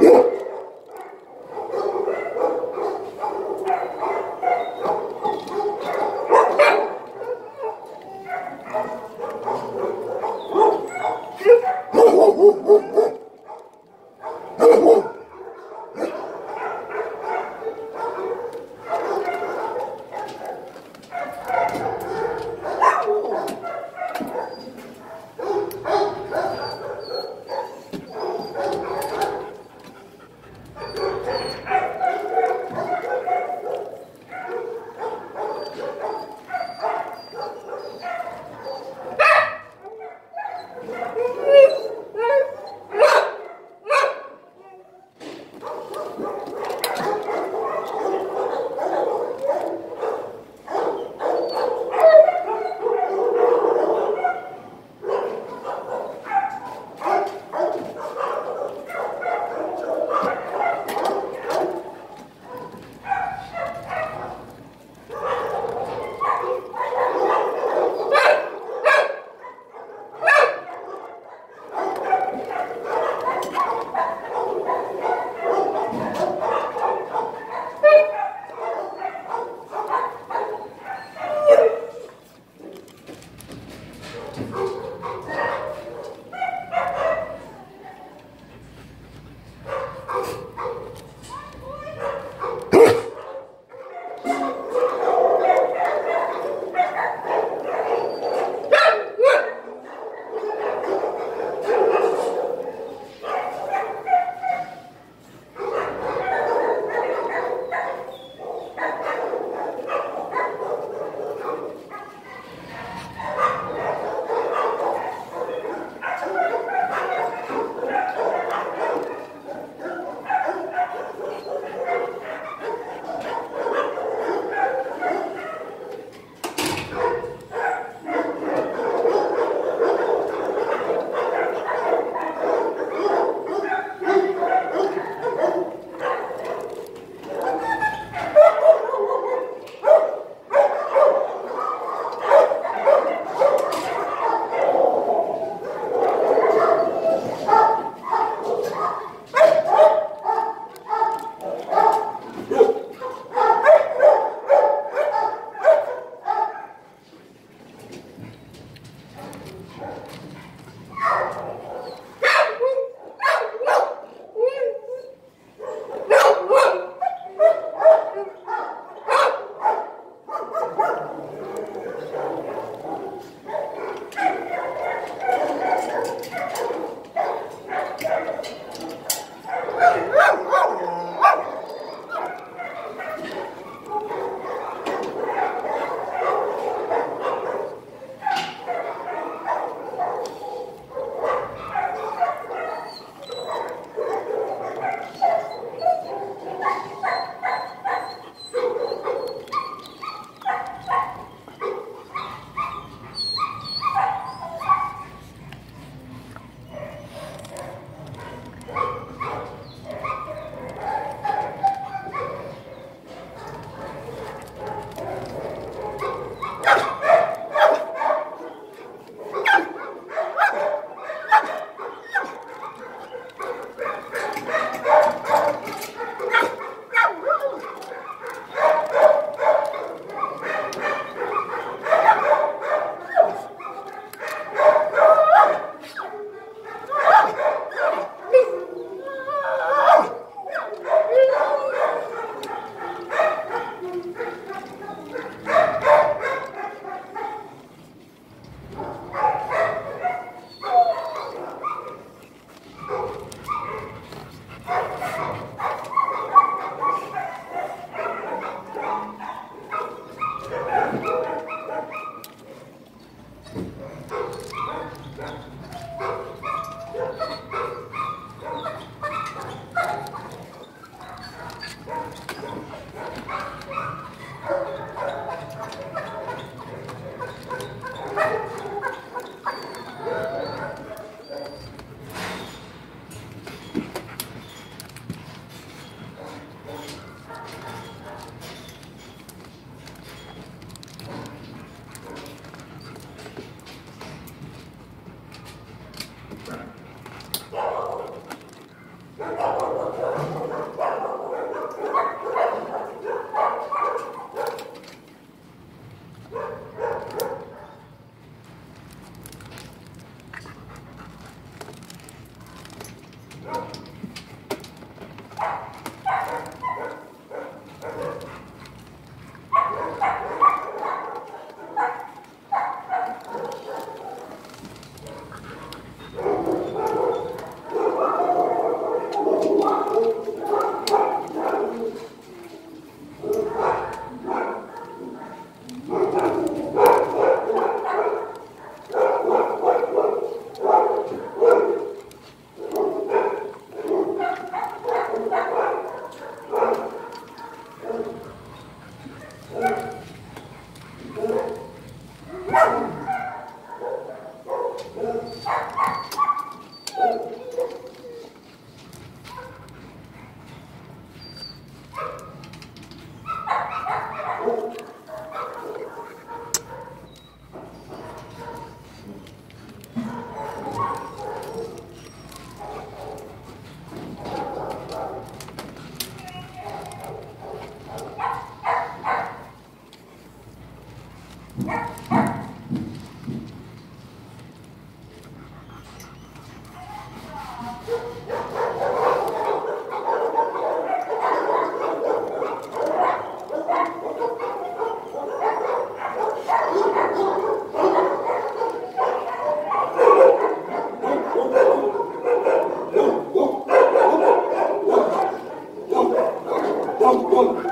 Yeah. Vamos, vamos.